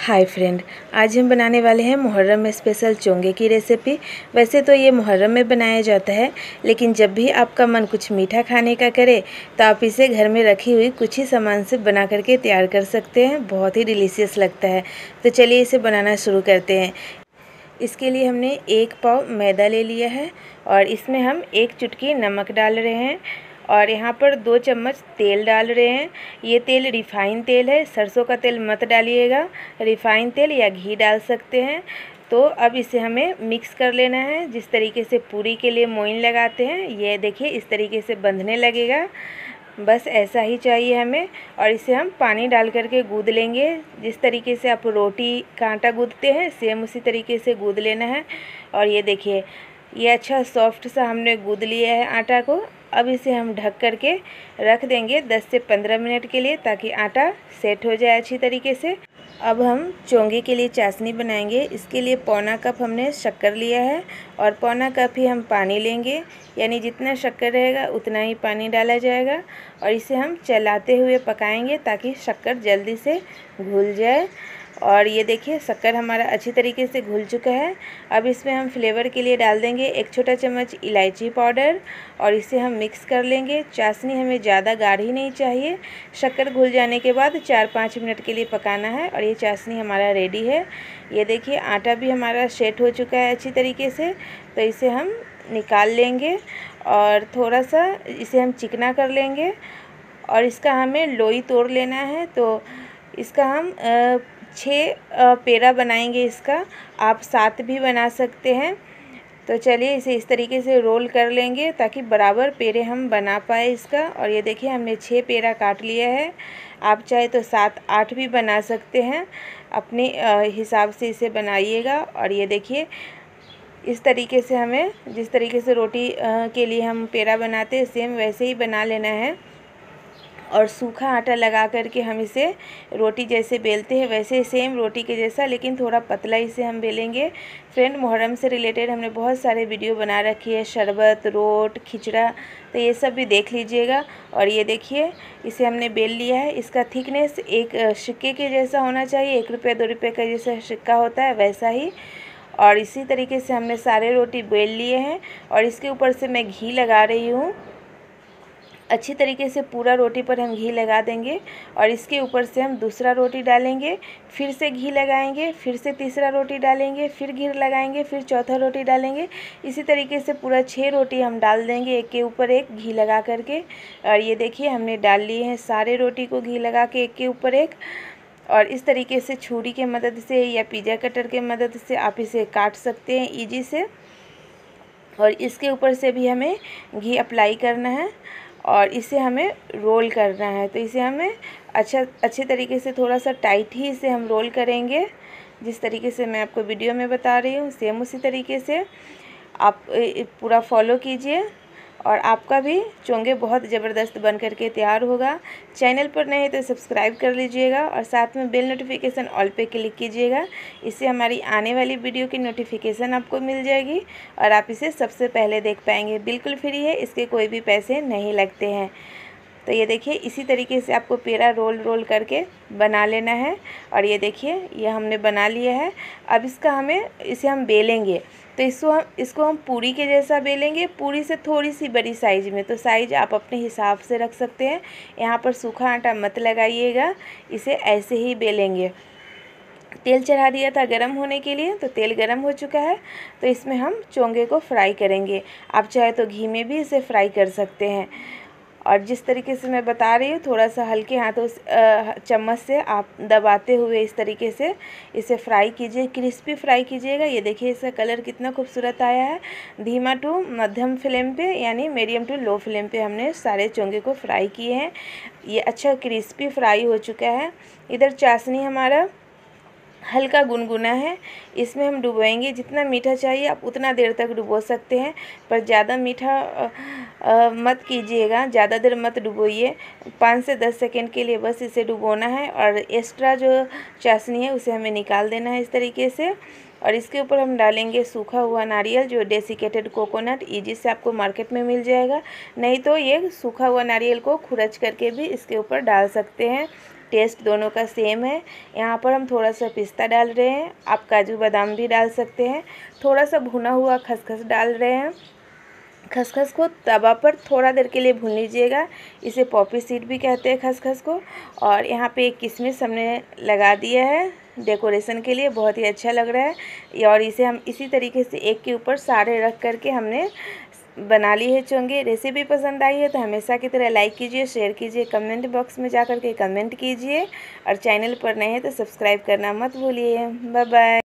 Hi friend आज हम बनाने वाले हैं मुहर्रम में स्पेशल चोंगे की रेसिपी वैसे तो ये मुहर्रम में बनाया जाता है, लेकिन जब भी आपका मन कुछ मीठा खाने का करे तो आप इसे घर में रखी हुई कुछ ही सामान से बना करके तैयार कर सकते हैं। बहुत ही डिलीशियस लगता है। तो चलिए इसे बनाना शुरू करते हैं। इसके लिए हमने एक पाव मैदा ले लिया है, और इसमें हम एक चुटकी नमक डाल रहे हैं। और यहाँ पर दो चम्मच तेल डाल रहे हैं। ये तेल रिफ़ाइन तेल है, सरसों का तेल मत डालिएगा। रिफ़ाइन तेल या घी डाल सकते हैं। तो अब इसे हमें मिक्स कर लेना है। जिस तरीके से पूरी के लिए मोइन लगाते हैं, ये देखिए इस तरीके से बंधने लगेगा। बस ऐसा ही चाहिए हमें और इसे हम पानी डाल करके गूद लेंगे। जिस तरीके से आप रोटी का आटा गूदते हैं, सेम उसी तरीके से गूद लेना है। और ये देखिए, ये अच्छा सॉफ्ट सा हमने गूद लिया है आटा को। अब इसे हम ढक कर के रख देंगे 10 से 15 मिनट के लिए ताकि आटा सेट हो जाए अच्छी तरीके से। अब हम चोंगे के लिए चाशनी बनाएँगे। इसके लिए पौना कप हमने शक्कर लिया है और पौना कप ही हम पानी लेंगे। यानी जितना शक्कर रहेगा उतना ही पानी डाला जाएगा। और इसे हम चलाते हुए पकाएँगे ताकि शक्कर जल्दी से घुल जाए। और ये देखिए, शक्कर हमारा अच्छी तरीके से घुल चुका है। अब इसमें हम फ्लेवर के लिए डाल देंगे एक छोटा चम्मच इलायची पाउडर और इसे हम मिक्स कर लेंगे। चाशनी हमें ज़्यादा गाढ़ी नहीं चाहिए। शक्कर घुल जाने के बाद चार पाँच मिनट के लिए पकाना है और ये चाशनी हमारा रेडी है। ये देखिए, आटा भी हमारा सेट हो चुका है अच्छी तरीके से। तो इसे हम निकाल लेंगे और थोड़ा सा इसे हम चिकना कर लेंगे और इसका हमें लोई तोड़ लेना है तो इसका हम छः पेड़ा बनाएँगे इसका। आप सात भी बना सकते हैं। तो चलिए इसे इस तरीके से रोल कर लेंगे ताकि बराबर पेड़े हम बना पाए इसका। और ये देखिए हमने छः पेड़ा काट लिया है। आप चाहे तो सात, आठ भी बना सकते हैं। अपने हिसाब से इसे बनाइएगा। और ये देखिए इस तरीके से हमें, जिस तरीके से रोटी के लिए हम पेड़ा बनाते हैं, सेम वैसे ही बना लेना है। और सूखा आटा लगा करके हम इसे रोटी जैसे बेलते हैं, वैसे सेम रोटी के जैसा, लेकिन थोड़ा पतला इसे हम बेलेंगे। फ्रेंड, मुहर्रम से रिलेटेड हमने बहुत सारे वीडियो बना रखी है, शरबत, रोट, खिचड़ा तो ये सब भी देख लीजिएगा। और ये देखिए, इसे हमने बेल लिया है, इसका थिकनेस एक सिक्के के जैसा होना चाहिए, एक रुपये, दो रुपये का जैसा सिक्का होता है, वैसा ही। और इसी तरीके से हमने सारे रोटी बेल लिए हैं और इसके ऊपर से मैं घी लगा रही हूँ। अच्छी तरीके से पूरा रोटी पर हम घी लगा देंगे और इसके ऊपर से हम दूसरा रोटी डालेंगे, फिर से घी लगाएँगे, फिर से तीसरा रोटी डालेंगे, फिर घी लगाएँगे, फिर चौथा रोटी डालेंगे। इसी तरीके से पूरा छः रोटी हम डाल देंगे एक के ऊपर एक घी लगा करके। और ये देखिए हमने डाल लिए हैं सारे रोटी को घी लगा के एक के ऊपर एक। और इस तरीके से छुरी के मदद से या पिज़्ज़ा कटर के मदद से आप इसे काट सकते हैं ईजी से। और इसके ऊपर से भी हमें घी अप्लाई करना है और इसे हमें रोल करना है। तो इसे हमें अच्छा अच्छे तरीके से थोड़ा सा टाइट ही इसे हम रोल करेंगे। जिस तरीके से मैं आपको वीडियो में बता रही हूँ सेम उसी तरीके से। आप पूरा फॉलो कीजिए। और आपका भी चोंगे बहुत ज़बरदस्त बन करके तैयार होगा। चैनल पर नहीं तो सब्सक्राइब कर लीजिएगा और साथ में बेल नोटिफिकेशन ऑल पे क्लिक कीजिएगा। इससे हमारी आने वाली वीडियो की नोटिफिकेशन आपको मिल जाएगी और आप इसे सबसे पहले देख पाएँगे। बिल्कुल फ्री है, इसके कोई भी पैसे नहीं लगते हैं। तो ये देखिए, इसी तरीके से आपको पेड़ा रोल रोल करके बना लेना है। और ये देखिए, ये हमने बना लिया है। अब इसका हमें, इसे हम बेलेंगे। तो इसको हम इसको हम पूरी के जैसा बेलेंगे। पूरी से थोड़ी सी बड़ी साइज़ में। तो साइज़ आप अपने हिसाब से रख सकते हैं। यहाँ पर सूखा आटा मत लगाइएगा। इसे ऐसे ही बेलेंगे। तेल चढ़ा दिया था गरम होने के लिए। तो तेल गरम हो चुका है। तो इसमें हम चोंगे को फ्राई करेंगे। आप चाहे तो घी में भी इसे फ्राई कर सकते हैं। और जिस तरीके से मैं बता रही हूँ थोड़ा सा हल्के हाथों से चम्मच से आप दबाते हुए इस तरीके से इसे फ्राई कीजिए, क्रिस्पी फ्राई कीजिएगा। ये देखिए, इसका कलर कितना खूबसूरत आया है। धीमा टू मध्यम फ्लेम पे, यानी मीडियम टू लो फ्लेम पे हमने सारे चोंगे को फ्राई किए हैं। ये अच्छा क्रिस्पी फ्राई हो चुका है। इधर चाशनी हमारा हल्का गुनगुना है। इसमें हम डुबोएँगे। जितना मीठा चाहिए, आप उतना देर तक डुबो सकते हैं। पर ज़्यादा मीठा मत कीजिएगा। ज़्यादा देर मत डुबोइए। पाँच से दस सेकेंड के लिए बस इसे डुबोना है और एक्स्ट्रा जो चाशनी है, उसे हमें निकाल देना है इस तरीके से। और इसके ऊपर हम डालेंगे सूखा हुआ नारियल, जो डेसिकेटेड कोकोनट ईजी से आपको मार्केट में मिल जाएगा। नहीं तो ये सूखा हुआ नारियल को खुरच करके भी इसके ऊपर डाल सकते हैं। टेस्ट दोनों का सेम है। यहाँ पर हम थोड़ा सा पिस्ता डाल रहे हैं। आप काजू बादाम भी डाल सकते हैं। थोड़ा सा भुना हुआ खसखस डाल रहे हैं। खसखस को तवा पर थोड़ा देर के लिए भून लीजिएगा। इसे पॉपी सीड भी कहते हैं खसखस को। और यहाँ पे एक किशमिश हमने लगा दिया है डेकोरेशन के लिए। बहुत ही अच्छा लग रहा है। और इसे हम इसी तरीके से एक के ऊपर सारे रख करके हमने बना ली है चोंगे। रेसिपी पसंद आई है तो हमेशा की तरह लाइक कीजिए शेयर कीजिए कमेंट बॉक्स में जा कर के कमेंट कीजिए। और चैनल पर नए हैं तो सब्सक्राइब करना मत भूलिए। Bye bye